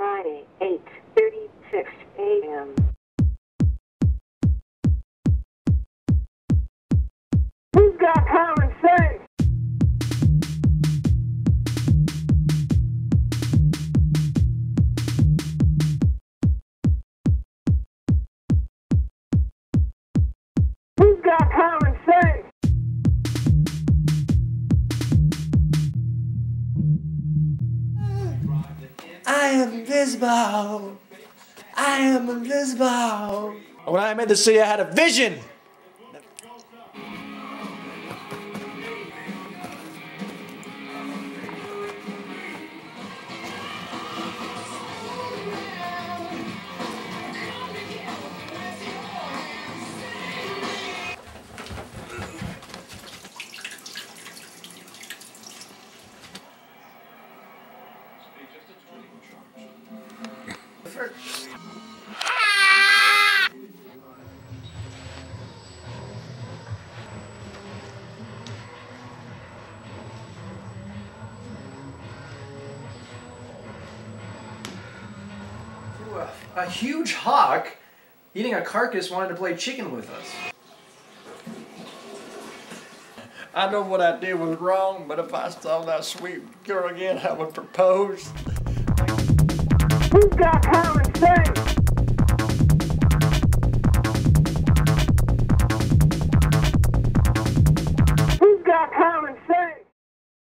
Friday, 8.36 a.m. I am invisible. I am invisible. When I made the city, I had a vision. A huge hawk eating a carcass wanted to play chicken with us. I know what I did was wrong, but if I saw that sweet girl again, I would propose. Who's got common sense?